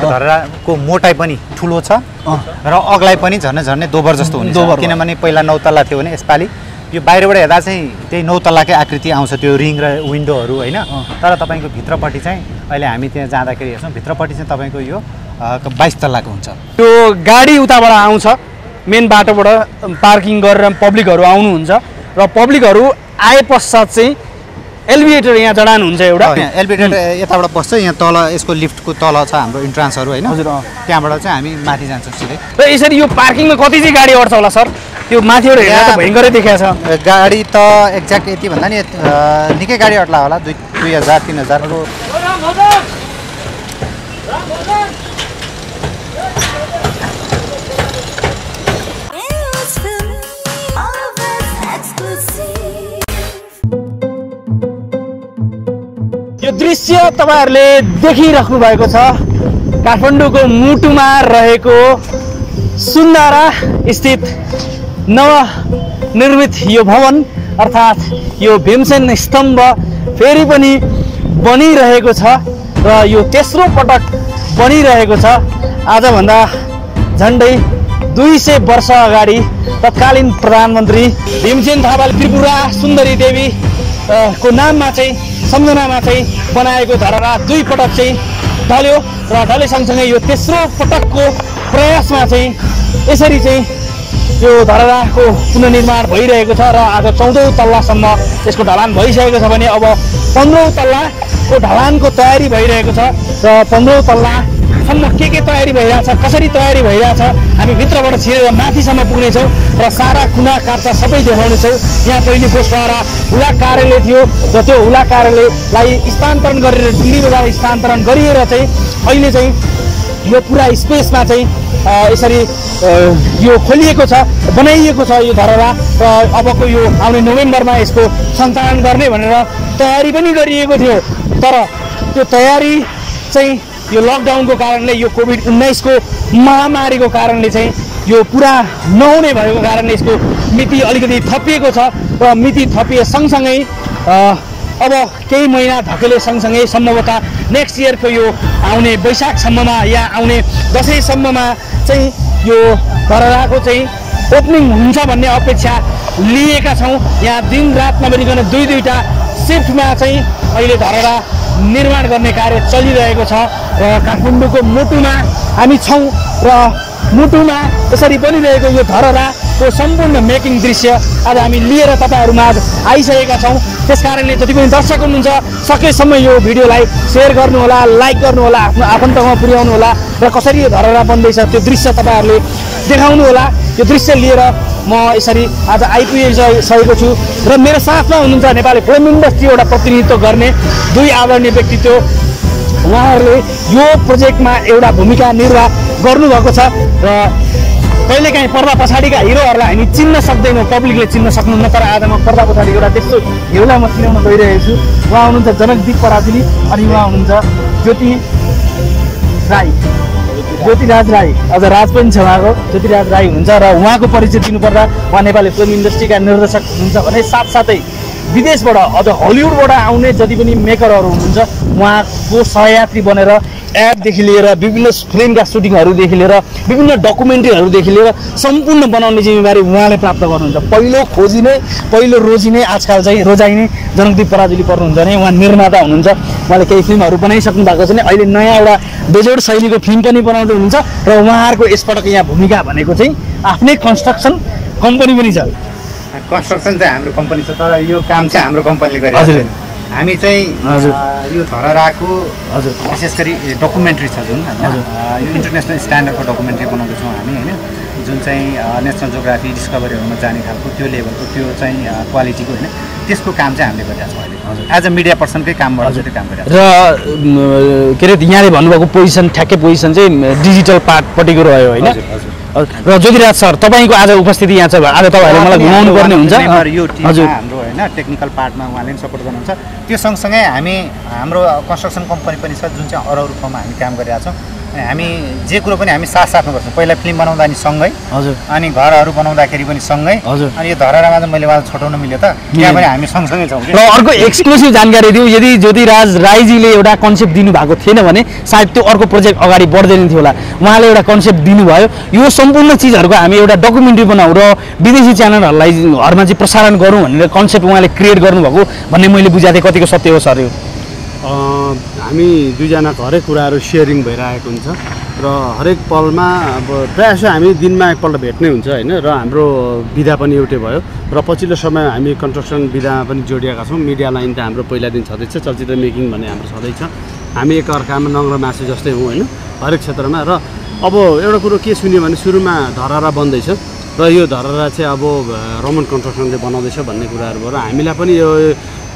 धराको मोटाइ पनि ठुलो छ। र अग्लाइ पनि झन्डै झन्डै दोबर जस्तो हुन्छ। दोबर। किनभने पहिला नौ तल्ला थियो भने यसपालि यो बाहिरबाट हेर्दा चाहिँ त्यही नौ तल्लाकै आकृति आउँछ त्यो रिङ र विन्डोहरू होइन? तर तपाईँको भित्रपट्टि चाहिँ अहिले हामी त्यहाँ जाँदाखेरि हेर्छौँ भित्रपट्टि चाहिँ तपाईँको यो बाइस तल्लाको हुन्छ। त्यो गाडी उताबाट आउँछ। मेन बाटोबाट पार्किङ गरेर पब्लिकहरू आउनुहुन्छ। र पब्लिकहरू आए पश्चात चाहिँ एलिभेटर यहाँ जडान हुन्छ एउटा। एलिभेटर यताबाट बस्छ यहाँ तल यसको लिफ्टको तल छ हाम्रो इन्ट्रान्सहरू होइन? हजुर। त्यहाँबाट चाहिँ हामी माथि जान्छौँ सिधै। र यसरी यो पार्किङमा कति चाहिँ गाडी अट्छ होला सर? त्यो माथिबाट हेर्दा यहाँ- भयङ्करै देखाएको छ। गाडी त एक्ज्याक्ट यति भन्दा नि निकै गाडी अट्ला होला दुई दुई हजार तिन हजारको। दृश्य तपाईँहरूले देखिराख्नु भएको छ। काठमाडौँको मुटुमा रहेको सुन्दरा स्थित नवनिर्मित यो भवन अर्थात् यो भीमसेन स्तम्भ फेरि पनि बनिरहेको छ र यो तेस्रो पटक बनिरहेको छ। आजभन्दा झन्डै दुई सय वर्ष अगाडि तत्कालीन प्रधानमन्त्री भीमसेन थापाले त्रिपुरा सुन्दरी देवी को नाममा चाहिँ सम्झनामा चाहिँ बनाएको धरहरा दुई पटक चाहिँ ढल्यो र ढले सँगसँगै यो तेस्रो पटकको प्रयासमा चाहिँ यसरी चाहिँ यो धरहराको पुनर्निर्माण भइरहेको छ र आज चौधौँ तल्लासम्म यसको ढलान भइसकेको छ भने अब पन्ध्रौँ तल्लाको ढलानको तयारी भइरहेको छ र पन्ध्रौँ तल्लासम्म के के तयारी भइरहेछ कसरी तयारी भइरहेछ हामी भित्रबाट छिरेर माथिसम्म पुग्नेछौँ र सारा कुना काप्चा सबै देखाउनेछौँ। यहाँ पहिले पोस्टद्वारा हुला कार्यालय थियो र त्यो हुला कार्यालयलाई स्थानान्तरण गरेर दिल्ली बजार स्थानान्तरण गरिएर चाहिँ अहिले चाहिँ यो पुरा स्पेसमा चाहिँ यसरी यो खोलिएको छ बनाइएको छ यो धरहरा र अबको यो आउने नोभेम्बरमा यसको सञ्चालन गर्ने भनेर तयारी पनि गरिएको थियो। तर त्यो तयारी चाहिँ यो लकडाउनको कारणले यो कोभिड उन्नाइसको महामारीको कारणले चाहिँ यो पुरा नहुने भएको कारणले यसको मिति अलिकति थपिएको छ र मिति थपिए सँगसँगै अब केही महिना धकेले सँगसँगै सम्भवतः नेक्स्ट इयरको यो आउने वैशाखसम्ममा या आउने दसैँसम्ममा चाहिँ यो धरहराको चाहिँ ओपनिङ हुन्छ भन्ने अपेक्षा लिएका छौँ। यहाँ दिन रात नभनिकन दुई दुईवटा सिफ्टमा चाहिँ अहिले धरहरा निर्माण गर्ने कार्य चलिरहेको छ र काठमाडौँको मुटुमा हामी छौँ र मुटुमा यसरी बनिरहेको यो धरहराको सम्पूर्ण मेकिङ दृश्य आज हामी लिएर तपाईँहरूमा आइसकेका छौँ। त्यस कारणले जति पनि दर्शक हुनुहुन्छ सकेसम्म यो भिडियोलाई सेयर गर्नुहोला लाइक गर्नुहोला आफ्नो आफन्तमा पुर्याउनु होला र कसरी यो धरहरा बन्दैछ त्यो दृश्य तपाईँहरूले देखाउनु होला यो दृश्य लिएर म यसरी आज आइपुगिसकेको छु र मेरो साथमा हुनुहुन्छ नेपाली फिल्म इन्डस्ट्री एउटा प्रतिनिधित्व गर्ने दुई आदरणीय व्यक्तित्व उहाँहरूले यो प्रोजेक्टमा एउटा भूमिका निर्वाह गर्नुभएको छ र कहिलेकाहीँ पर्दा पछाडिका हिरोहरूलाई हामी चिन्न सक्दैनौँ पब्लिकले चिन्न सक्नुहुन्न तर आज म पर्दा पछाडि एउटा त्यस्तो हिरोलाई म चिनाउन गइरहेको छु। उहाँ हुनुहुन्छ जनकदीप पराजुली अनि उहाँ हुनुहुन्छ ज्योति राई। ज्योतिराज राई अझ राज पनि छ उहाँको। ज्योतिराज राई हुनुहुन्छ र उहाँको परिचय दिनुपर्दा उहाँ नेपाली फिल्म इन्डस्ट्रीका निर्देशक हुनुहुन्छ भने साथसाथै विदेशबाट अझ हलिउडबाट आउने जति पनि मेकरहरू हुनुहुन्छ उहाँको सहयात्री बनेर एडदेखि लिएर विभिन्न फिल्मका सुटिङहरूदेखि लिएर विभिन्न डकुमेन्ट्रीहरूदेखि लिएर सम्पूर्ण बनाउने जिम्मेवारी उहाँले प्राप्त गर्नुहुन्छ। पहिलो खोजी नै पहिलो रोजी नै आजकल चाहिँ रोजाइ नै जनकदीप पराजुली पर्नुहुन्छ भने उहाँ निर्माता हुनुहुन्छ। उहाँले केही फिल्महरू बनाइसक्नु भएको छ भने अहिले नयाँ एउटा बेजोड शैलीको फिल्म पनि बनाउँदै हुनुहुन्छ र उहाँहरूको यसपटक यहाँ भूमिका भनेको चाहिँ आफ्नै कन्स्ट्रक्सन कम्पनी पनि छ। कन्स्ट्रक्सन चाहिँ हाम्रो कम्पनी छ तर यो काम चाहिँ हाम्रो कम्पनीले हजुर। गरिरहेको छैन। हामी चाहिँ हजुर। यो धरहराको हजुर। विशेष गरी डकुमेन्ट्री छ जुन होइन? यो इन्टरनेसनल स्ट्यान्डर्डको डकुमेन्ट्री बनाउँदैछौँ हामी होइन? जुन चाहिँ नेसनल जोग्राफी डिस्कभरीहरूमा जाने खालको त्यो लेभलको त्यो चाहिँ क्वालिटीको होइन? त्यसको काम चाहिँ हामीले गरिरहेको छौँ अहिले। एज अ मिडिया पर्सनकै कामबाट त्यो काम गरिरहेको र के अरे यहाँले भन्नुभएको पोजिसन ठ्याक्कै पोजिसन चाहिँ डिजिटल पार्टपट्टिको रह्यो होइन? र ज्योतिराज सर तपाईँको आज उपस्थिति यहाँ छ आज तपाईँहरूले मलाई घुमाउनु पर्ने हुन्छ। हजुर। हाम्रो होइन टेक्निकल पार्टमा उहाँले पनि सपोर्ट गर्नुहुन्छ। त्यो सँगसँगै हामी हाम्रो कन्स्ट्रक्सन कम्पनी पनि छ जुन चाहिँ अरू अरू ठाउँमा हामी काम गरिरहेको छौँ हामी जे कुरो पनि हामी साथसाथमा गर्छौँ। पहिला फिल्म बनाउँदा नि सँगै हजुर। अनि घरहरू बनाउँदाखेरि पनि सँगै हजुर। अनि यो धरारामा मैले उहाँ छोटाउन मिल्यो त त्यहाँ पनि हामी सँगसँगै छौँ र अर्को एक्सक्लुसिभ जानकारी दिउँ यदि ज्योतिराज राईजीले एउटा कन्सेप्ट दिनुभएको थिएन भने सायद त्यो अर्को प्रोजेक्ट अगाडि बढ्दैन थियो होला। उहाँले एउटा कन्सेप्ट दिनुभयो। यो सम्पूर्ण चिजहरूको हामी एउटा डकुमेन्ट्री बनाऊ र विदेशी च्यानलहरूलाई घरमा चाहिँ प्रसारण गरौँ भनेर कन्सेप्ट उहाँले क्रिएट गर्नुभएको भन्ने मैले बुझाएको थिएँ। कतिको सत्य हो सर यो? हामी दुईजनाको हरेक कुराहरू सेयरिङ भइरहेको हुन्छ र हरेक पलमा अब प्रायः जसो हामी दिनमा एकपल्ट भेट्नै हुन्छ होइन र हाम्रो विधा पनि एउटै भयो र पछिल्लो समय हामी कन्स्ट्रक्सन विधामा पनि जोडिएका छौँ। मिडिया लाइन त हाम्रो पहिलादेखि छँदैछ चलचित्र मेकिङ भन्ने हाम्रो छँदैछ। हामी एकअर्कामा नङ्ग्र मासु जस्तै हौँ होइन हरेक क्षेत्रमा र अब एउटा कुरो के सुन्यो भने सुरुमा धरारा बन्दैछ। र यो धरहरा चाहिँ अब रमन कन्स्ट्रक्सनले बनाउँदैछ भन्ने कुराहरू भयो र हामीलाई पनि यो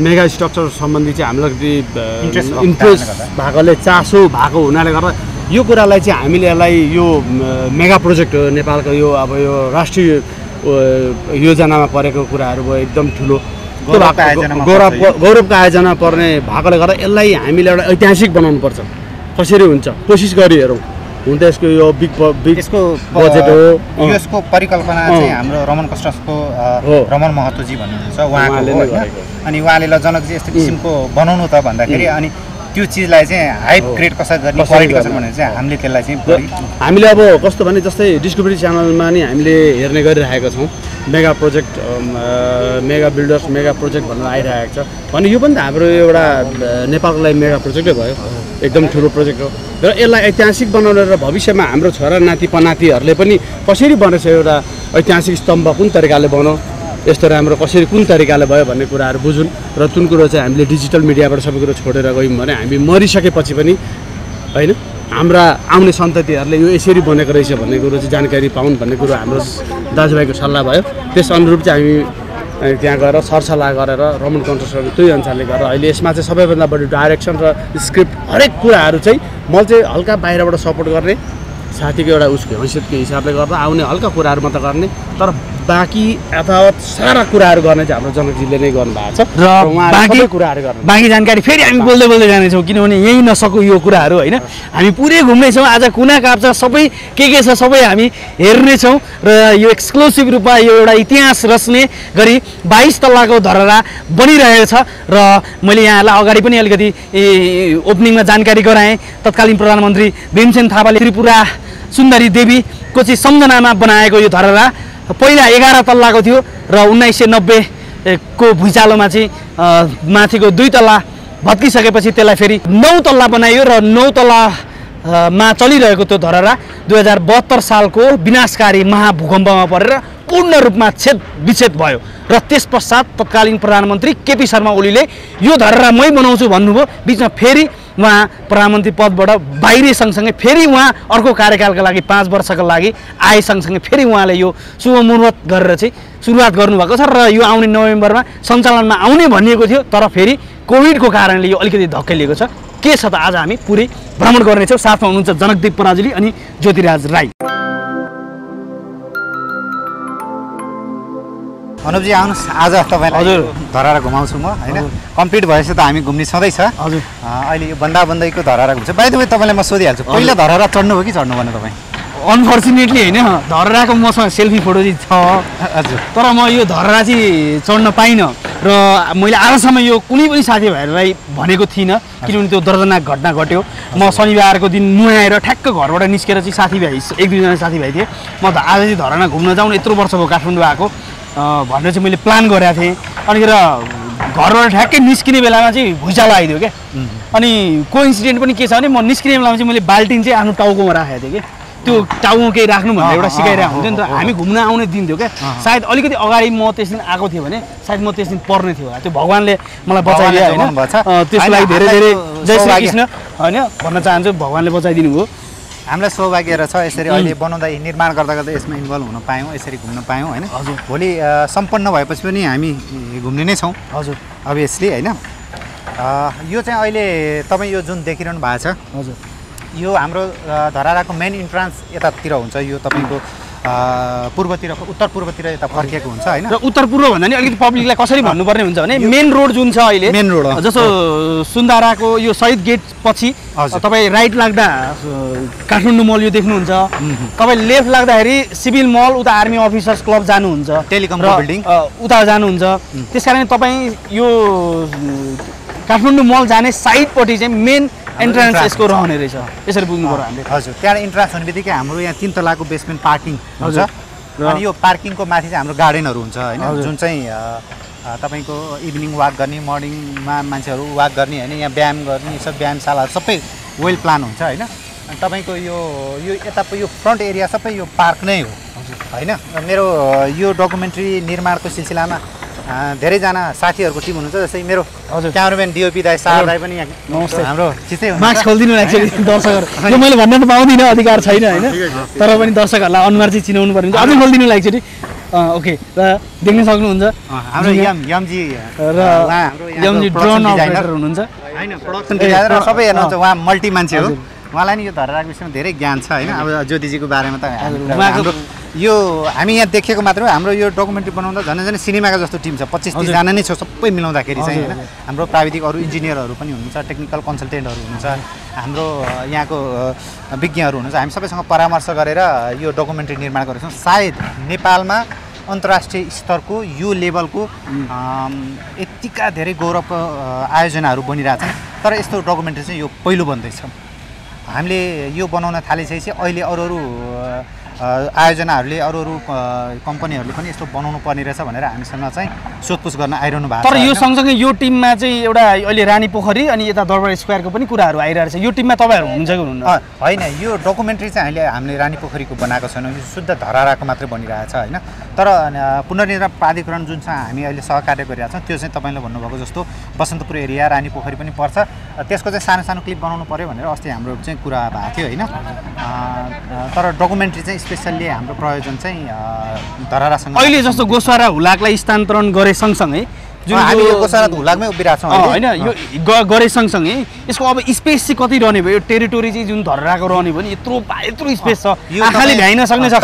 मेगा स्ट्रक्चर सम्बन्धी चाहिँ हामीलाई इन्ट्रेस्ट। भएकोले चासो भएको हुनाले गर्दा यो कुरालाई चाहिँ हामीले यसलाई यो मेगा प्रोजेक्ट हो नेपालको यो अब यो राष्ट्रिय योजनामा परेको कुराहरू भयो एकदम ठुलो गौरव। गौरवको आयोजना पर्ने भएकोले गर्दा यसलाई हामीले एउटा ऐतिहासिक बनाउनु पर्छ कसरी हुन्छ कोसिस गरी हेरौँ हुन त यसको यो बिग बिग यसको बजेट हो। यसको परिकल्पना। चाहिँ हाम्रो रमन कस्टसको हो। रमन महतोजी भन्नुहुन्छ उहाँको उहाँले। अनि उहाँले ल जनकजी यस्तो किसिमको बनाउनु त भन्दाखेरि अनि त्यो चिजलाई चाहिँ हाइप। क्रिएट कसरी गर्ने कसरी क्वालिटी कसरी। भनेर चाहिँ हामीले त्यसलाई चाहिँ हामीले अब कस्तो भने जस्तै डिस्कभरी च्यानलमा नि हामीले हेर्ने गरिरहेका छौँ mega project mega builders mega project भनेर आइरहेको छ। भने यो पनि त हाम्रो एउटा नेपालको लागि मेगा प्रोजेक्टै भयो। एकदम ठुलो प्रोजेक्ट हो। र यसलाई ऐतिहासिक बनाउन र भविष्यमा हाम्रो छोरा नाति पनातिहरूले पनि कसरी बनेछ एउटा ऐतिहासिक स्तम्भ कुन तरिकाले बनाऊ? यस्तो राम्रो कसरी कुन तरिकाले भयो भन्ने कुराहरू बुझुन्। र जुन कुरो चाहिँ हामीले डिजिटल मिडियाबाट सबै कुरो छोडेर गयौँ भने हामी मरिसकेपछि पनि होइन? हाम्रा आउने सन्ततिहरूले यो यसरी बनेको रहेछ भन्ने कुरो चाहिँ जानकारी पाउन् भन्ने कुरो हाम्रो दाजुभाइको सल्लाह भयो। त्यस अनुरूप चाहिँ हामी त्यहाँ गएर सरसल्लाह गरेर रमन कन्स्ट्रक्सन त्यही अनुसारले गरेर अहिले यसमा चाहिँ सबैभन्दा बढी डाइरेक्सन र स्क्रिप्ट हरेक कुराहरू चाहिँ मैले चाहिँ हल्का बाहिरबाट सपोर्ट गर्ने। साथीको एउटा उसको हैसियतको हिसाबले गर्दा आउने हल्का कुराहरू मात्र गर्ने तर बाँकी यथावत सारा कुराहरू गर्ने चाहिँ हाम्रो जनकजीले नै गर्नुभएको छ। र बाँकी कुराहरू गर्नु बाँकी जानकारी फेरि हामी बोल्दै बोल्दै जानेछौँ किनभने यही नसकु यो कुराहरू होइन? हामी पुरै घुम्नेछौँ आज कुना काप्चा सबै के के छ सबै हामी हेर्नेछौँ। र यो एक्सक्लुसिभ रूपमा यो एउटा इतिहास रच्ने गरी बाइस तल्लाको धरहरा बनिरहेको छ। र मैले यहाँलाई अगाडि पनि अलिकति ओपनिङमा जानकारी गराएँ। तत्कालीन प्रधानमन्त्री भीमसेन थापाले त्रिपुरा सुन्दरी देवीको चाहिँ सम्झनामा बनाएको यो धरहरा पहिला एघार तल्लाको थियो र उन्नाइस सय नब्बेको भुइँचालोमा चाहिँ माथिको दुई तल्ला भत्किसकेपछि त्यसलाई फेरि नौ तल्ला बनाइयो र नौ तल्ला अ, मा चलिरहेको त्यो धरहरा दुई हजार बहत्तर सालको विनाशकारी महाभूकम्पमा परेर पूर्ण रूपमा छेद विच्छेद भयो र त्यस पश्चात तत्कालीन प्रधानमन्त्री केपी शर्मा ओलीले यो धरहरा मै बनाउँछु भन्नुभयो। बिचमा फेरि उहाँ प्रधानमन्त्री पदबाट बाहिरी सँगसँगै फेरि उहाँ अर्को कार्यकालका लागि पाँच वर्षका लागि आए सँगसँगै फेरि उहाँले यो शुभ मुहुर्त गरेर चाहिँ सुरुवात गर्नुभएको छ र यो आउने नोभेम्बरमा सञ्चालनमा आउने भनिएको थियो तर फेरि कोभिडको कारणले यो अलिकति धक्कै लिएको छ। के छ त आज हामी पुरै भ्रमण गर्नेछौँ। साथमा हुनुहुन्छ जनकदीप पराजुली अनि ज्योतिराज राई। अनुपजी आउनुहोस्। आज तपाईँलाई हजुर। धरारा घुमाउँछु म होइन? कम्प्लिट भएपछि त हामी घुम्ने छँदैछ हजुर। अहिले यो बन्दा बन्दैको धरारा घुम्छ वे तपाईँलाई म सोधिहाल्छु पहिला धरारा चढ्नु हो कि चढ्नु भने तपाईँ? अनफर्चुनेटली होइन। धरहराको मसँग सेल्फी फोटो चाहिँ छ। हजुर। तर म यो धरहरा चाहिँ चढ्न पाइनँ। र मैले आजसम्म यो कुनै पनि साथीभाइहरूलाई भनेको थिइनँ किनभने त्यो दर्दनाक घटना घट्यो। म शनिबारको दिन नुहाएर ठ्याक्क घरबाट निस्केर चाहिँ साथीभाइ एक दुईजना साथीभाइ थिएँ। म त आज चाहिँ धरहरा घुम्न जाउँ यत्रो वर्ष भयो काठमाडौँ आएको। भनेर चाहिँ मैले प्लान गरेको थिएँ। अनिखेर घरबाट ठ्याक्कै निस्किने बेलामा चाहिँ भुइँचालो आइदियो क्या अनि को इन्सिडेन्ट पनि के छ भने म निस्किने बेलामा चाहिँ मैले बाल्टिन चाहिँ आफ्नो टाउकोमा राखेको थिएँ कि? त्यो टाउको केही राख्नु भनेर एउटा सिकाइरहेको हुन्थ्यो नि त। हामी घुम्न आउने दिन थियो क्या सायद अलिकति अगाडि म त्यस दिन आएको थिएँ भने सायद म त्यस दिन पर्ने थियो त्यो भगवान्ले मलाई बचाइदियो होइन? त्यसको लागि धेरै धेरै जय श्री कृष्ण होइन? भन्न चाहन्छु भगवान्ले बचाइदिनु भयो हामीलाई सौभाग्य रहेछ यसरी अहिले बनाउँदा निर्माण गर्दा गर्दा यसमा इन्भल्भ हुन पायौँ यसरी घुम्न पायौँ होइन? हजुर। भोलि सम्पन्न भएपछि पनि हामी घुम्ने नै छौँ। हजुर। अभियसली होइन? यो चाहिँ अहिले तपाईँ यो जुन देखिरहनु भएको छ हजुर। यो हाम्रो धराराको मेन इन्ट्रान्स यतातिर हुन्छ यो तपाईँको पूर्वतिर उत्तर पूर्वतिर यता फर्किएको हुन्छ होइन? र उत्तर पूर्व भन्दा नि अलिकति पब्लिकलाई कसरी भन्नुपर्ने हुन्छ भने मेन रोड जुन छ अहिले मेन रोड। जस्तो सुन्दाराको यो शहीद गेट पछि हजुर। तपाईँ राइट लाग्दा काठमाडौँ मल यो देख्नुहुन्छ। तपाईँ लेफ्ट लाग्दाखेरि सिभिल मल उता आर्मी अफिसर्स क्लब जानुहुन्छ। टेलिकमको र, बिल्डिङ। उता जानुहुन्छ। त्यस कारण तपाईँ यो काठमाडौँ मल जाने साइडपट्टि चाहिँ मेन entrance यसको रहने रहेछ। यसरी बुझ्नु पऱ्यो हामीले। हजुर त्यहाँ इन्ट्रान्स हुने बित्तिकै हाम्रो यहाँ तिन तलाको बेसमेन्ट पार्किङ हुन्छ अनि यो पार्किङको माथि चाहिँ हाम्रो गार्डनहरू हुन्छ होइन। जुन चाहिँ तपाईँको इभिनिङ वाक गर्ने मर्निङमा मान्छेहरू वाक गर्ने होइन? यहाँ व्यायाम गर्ने सब व्यायामशालाहरू सबै वेल प्लान हुन्छ होइन? अनि तपाईँको यो यो यता यो फ्रन्ट एरिया सबै यो पार्क नै हो। होइन? र मेरो यो डकुमेन्ट्री निर्माणको सिलसिलामा धेरैजना साथीहरूको टिम हुनुहुन्छ जस्तै मेरो हजुर। क्यामराम्यान डिओपी दाई सार दाई पनि। हाम्रो। मास्क खोलिदिनु एक्चुली दर्शकहरू मैले भन्न त पाउँदिनँ अधिकार छैन होइन तर पनि दर्शकहरूलाई अनुहार चाहिँ चिनाउनु पर्ने हुन्छ अझै खोलिदिनु एक्चुली ओके र देख्न सक्नुहुन्छ हाम्रो यम यमजी र यमजी ड्रोन। अपरेटर हुनुहुन्छ होइन प्रोडक्सन डिजाइनर सबै हेर्नुहुन्छ। उहाँ मल्टी मान्छे हो। उहाँलाई नि यो धराको विषयमा धेरै ज्ञान छ होइन अब ज्योतिजीको बारेमा त यो हामी यहाँ देखेको मात्र हो। हाम्रो यो डकुमेन्ट्री बनाउँदा झन् झन् सिनेमाको जस्तो टिम छ। पच्चिस। तिसजना नै छ सबै मिलाउँदाखेरि चाहिँ होइन। हाम्रो प्राविधिक अरू इन्जिनियरहरू पनि हुनुहुन्छ टेक्निकल कन्सल्टेन्टहरू हुनुहुन्छ हाम्रो यहाँको विज्ञहरू हुनुहुन्छ। हामी सबैसँग परामर्श गरेर यो डकुमेन्ट्री निर्माण गरेको छौँ। सायद नेपालमा अन्तर्राष्ट्रिय स्तरको यो लेभलको यत्तिका धेरै गौरवको आयोजनाहरू बनिरहेछन् तर यस्तो डकुमेन्ट्री चाहिँ यो पहिलो बन्दैछ। हामीले यो बनाउन थालिसकेपछि अहिले अरू अरू आयोजनाहरूले अरू अरू कम्पनीहरूले पनि यस्तो बनाउनु पर्ने रहेछ भनेर हामीसँग चाहिँ सोधपुछ गर्न आइरहनु भएको छ तर यो? सँगसँगै यो टिममा चाहिँ एउटा अहिले रानी पोखरी अनि यता दरबार स्क्वायरको पनि कुराहरू आइरहेको छ। यो टिममा तपाईँहरू हुनुहुन्छ कि हुनुहुन्न? होइन यो डकुमेन्ट्री चाहिँ हामीले हामीले रानी पोखरीको बनाएको छैनौँ। यो शुद्ध धराराको मात्रै बनिरहेको छ होइन? तर पुनर्निर्माण प्राधिकरण जुन छ हामी अहिले सहकार्य गरिरहेको छौँ त्यो चाहिँ तपाईँले भन्नुभएको जस्तो बसन्तपुर एरिया रानी पोखरी पनि पर्छ। त्यसको चाहिँ सानो सानो क्लिप बनाउनु पऱ्यो भनेर अस्ति हाम्रो चाहिँ कुरा भएको थियो होइन? तर डकुमेन्ट्री चाहिँ स्पेसल्ली हाम्रो प्रयोजन चाहिँ धरारासँग अहिले जस्तो गोस्वारा हुलाकलाई स्थानान्तरण गरे सँगसँगै जुन हामी यो कोसारा हुलाकमै उभिरहेको छौँ। होइन यो गरे सँगसँगै यसको अब स्पेस चाहिँ कति रहने भयो? यो टेरिटोरी चाहिँ जुन धराको रहने भयो नि यत्रो यत्रो स्पेस छ। यो आँखाले तपाईँ- भ्याइन सक्ने छ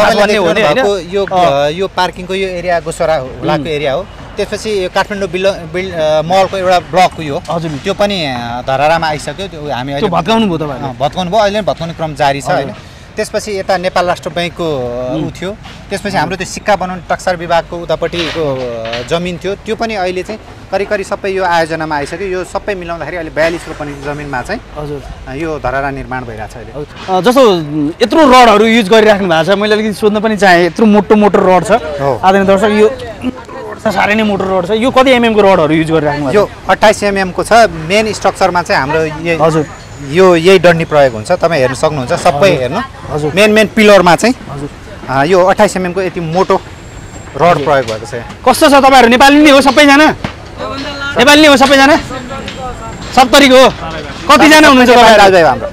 यो यो पार्किङको यो एरिया गोसरा हुलाको एरिया हो। त्यसपछि यो काठमाडौँ बिल बिल मलको एउटा ब्लक यो हजुर। त्यो पनि धरारामा आइसक्यो। त्यो हामी भत्काउनु भयो अँ, भत्काउनु भयो। अहिले भत्काउने क्रम जारी छ होइन? त्यसपछि यता नेपाल राष्ट्र ब्याङ्कको ऊ थियो। त्यसपछि हाम्रो त्यो सिक्का बनाउने टक्सार विभागको उतापट्टिको जमिन थियो। त्यो पनि अहिले चाहिँ करिब करिब सबै यो आयोजनामा आइसक्यो। यो सबै मिलाउँदाखेरि अहिले बयालिस रोपनी जमिनमा चाहिँ हजुर। यो धरारा निर्माण भइरहेको छ अहिले जस्तो यत्रो रडहरू युज गरिराख्नु भएको छ मैले अलिकति सोध्न पनि चाहेँ। यत्रो मोटो मोटो रड छ। आदरणीय दर्शक यो साह्रै नै मोटो रड छ। यो कति एमएमको रडहरू युज गरिराख्नु भएको यो अट्ठाइस एमएमको छ। मेन स्ट्रक्चरमा चाहिँ हाम्रो हजुर। यो यही डन्डी प्रयोग हुन्छ तपाईँ हेर्न सक्नुहुन्छ सबै हेर्नु। हजुर। मेन मेन पिलरमा चाहिँ यो अट्ठाइस एमएमको यति मोटो रड प्रयोग भएको छ। यहाँ। कस्तो छ तपाईँहरू नेपाली नै हो सबैजना? नेपाली नै हो सबैजना? सप्तरीको हो। कतिजना हुनुहुन्छ दाजुभाइ हाम्रो।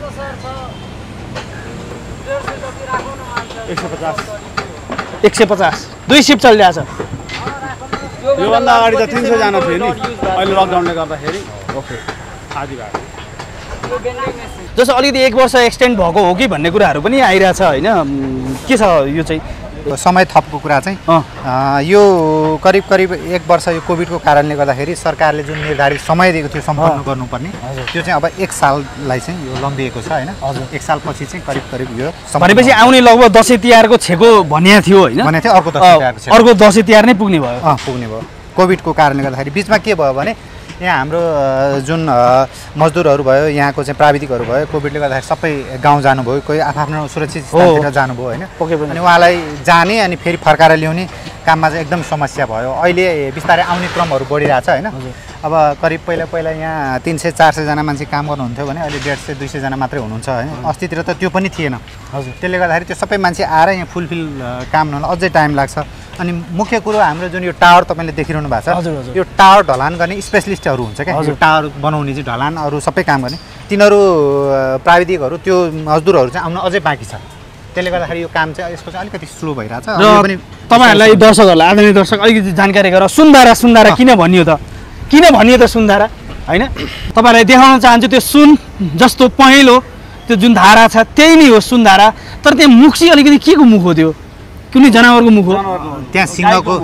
एक सय पचास। दुई सिप चलिरहेको छ। योभन्दा अगाडि त तिन सयजना थियो नि। अहिले लकडाउनले गर्दाखेरि। ओके आदि भएको जस्तो अलिकति एक वर्ष एक्सटेन्ड भएको हो कि भन्ने कुराहरू पनि आइरहेछ होइन? के छ यो चाहिँ? समय थपको कुरा चाहिँ यो करिब करिब एक वर्ष यो कोभिडको कारणले गर्दाखेरि सरकारले जुन निर्धारित समय दिएको थियो सम्पन्न गर्नुपर्ने त्यो चाहिँ अब एक साललाई चाहिँ यो लम्बिएको छ होइन? एक सालपछि चाहिँ करिब करिब यो भनेपछि आउने लगभग दसैँ तिहारको छेको भनिया थियो होइन? भनेको थियो अर्को। अर्को दसैँ तिहार नै पुग्ने भयो। पुग्ने भयो। कोभिडको कारणले गर्दाखेरि बिचमा के भयो भने यहाँ हाम्रो जुन मजदुरहरू भयो यहाँको चाहिँ प्राविधिकहरू भयो कोभिडले गर्दाखेरि सबै गाउँ जानुभयो कोही आफ्नो सुरक्षित स्थानतिर जानुभयो होइन? अनि उहाँलाई जाने अनि फेरि फर्काएर ल्याउने काममा चाहिँ एकदम समस्या भयो। अहिले बिस्तारै आउने क्रमहरू बढिरहेछ होइन? अब करिब पहिला पहिला यहाँ तिन सय चार सयजना मान्छे काम गर्नुहुन्थ्यो भने अहिले डेढ सय दुई सयजना मात्रै हुनुहुन्छ होइन? अस्तितिर त त्यो पनि थिएन। हजुर। त्यसले गर्दाखेरि त्यो सबै मान्छे आएर यहाँ फुलफिल काम हुनलाई अझै टाइम लाग्छ। अनि मुख्य कुरो हाम्रो जुन यो टावर तपाईँले देखिरहनु भएको छ। यो टावर ढलान गर्ने स्पेसलिस्टहरू हुन्छ क्या। यो टावर बनाउने चाहिँ ढलान अरू सबै काम गर्ने। तिनीहरू प्राविधिकहरू त्यो मजदुरहरू चाहिँ आउन अझै बाँकी छ। त्यसले गर्दाखेरि यो काम चाहिँ यसको चाहिँ अलिकति स्लो भइरहेछ। तपाईँहरूलाई दर्शकहरूलाई आदरणीय दर्शक अलिकति जानकारी गर। सुन्दारा सुन्दारा किन भनियो त? किन भनियो त सुन्दारा? होइन? तपाईँहरूलाई देखाउन चाहन्छु त्यो सुन जस्तो पहेँलो त्यो जुन धारा छ त्यही नै हो सुन्धारा तर त्यहाँ मुख चाहिँ अलिकति के को मुख हो त्यो? कुनै जनावरको मुख हो? त्यहाँ सिंहको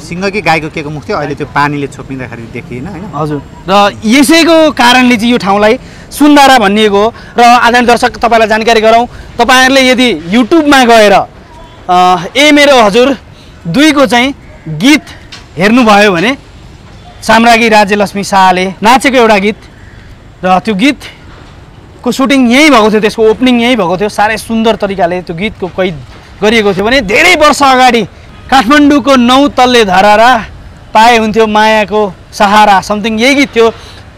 सिंह कि गाईको के को मुख थियो? अहिले त्यो पानीले छोपिँदाखेरि देखिएन होइन? हजुर। र यसैको कारणले चाहिँ यो ठाउँलाई सुन्दारा भनिएको हो। र आदरणीय दर्शक तपाईँलाई जानकारी गरौँ। तपाईँहरूले यदि युट्युबमा गएर ए मेरो हजुर दुईको चाहिँ गीत हेर्नुभयो भने साम्राज्ञी राज्यलक्ष्मी शाहले नाचेको एउटा गीत र त्यो गीतको सुटिङ यहीँ भएको थियो त्यसको ओपनिङ यहीँ भएको थियो। साह्रै सुन्दर तरिकाले त्यो गीतको कैद गरिएको थियो भने धेरै वर्ष अगाडि काठमाडौँको नौ तल्ले धरारा पाए हुन्थ्यो मायाको सहारा समथिङ यही गीत थियो।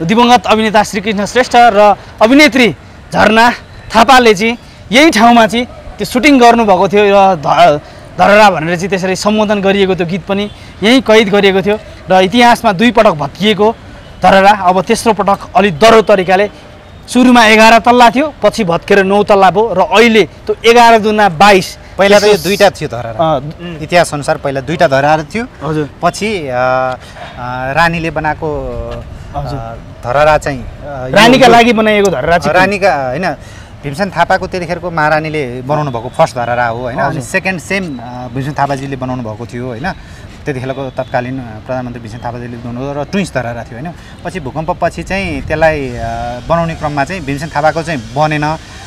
दिवंगत अभिनेता श्रीकृष्ण श्रेष्ठ र अभिनेत्री झरना थापाले चाहिँ यही ठाउँमा चाहिँ त्यो सुटिङ गर्नुभएको थियो र धरहरा भनेर चाहिँ त्यसरी सम्बोधन गरिएको त्यो गीत पनि यहीँ कैद गरिएको थियो र इतिहासमा दुई पटक भत्किएको धरहरा अब तेस्रो पटक अलिक दह्रो तरिकाले सुरुमा एघार तल्ला थियो पछि भत्केर नौ तल्ला भयो र अहिले त्यो एघार दुना बाइस पहिला त यो दुईवटा थियो धरारा अँ, इतिहास अनुसार पहिला दुईवटा धरारा थियो हजुर पछि रानीले बनाएको। धरहरा चाहिँ रानीका लागि बनाइएको धरहरा चाहिँ रानीका होइन भीमसेन थापाको त्यतिखेरको महारानीले बनाउनु भएको फर्स्ट धरहरा हो होइन अनि। सेकेन्ड सेम भीमसेन थापाजीले बनाउनु भएको थियो होइन त्यतिखेरको तत्कालीन प्रधानमन्त्री भीमसेन थापाजीले बनाउनु र ट्विन्स धरहरा थियो होइन पछि भूकम्प पछि चाहिँ त्यसलाई बनाउने क्रममा चाहिँ भीमसेन थापाको चाहिँ बनेन